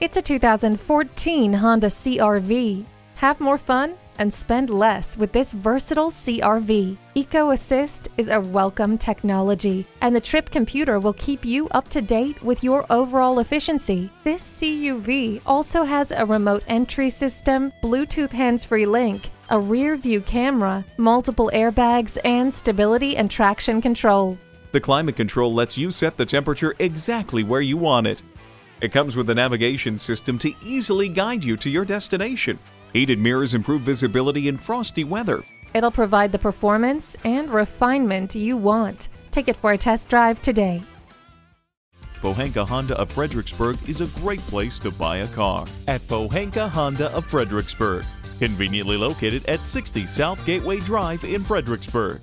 It's a 2014 Honda CRV. Have more fun and spend less with this versatile CRV. Eco Assist is a welcome technology, and the trip computer will keep you up to date with your overall efficiency. This CUV also has a remote entry system, Bluetooth hands free link, a rear view camera, multiple airbags, and stability and traction control. The climate control lets you set the temperature exactly where you want it. It comes with a navigation system to easily guide you to your destination. Heated mirrors improve visibility in frosty weather. It'll provide the performance and refinement you want. Take it for a test drive today. Pohanka Honda of Fredericksburg is a great place to buy a car. At Pohanka Honda of Fredericksburg, conveniently located at 60 South Gateway Drive in Fredericksburg.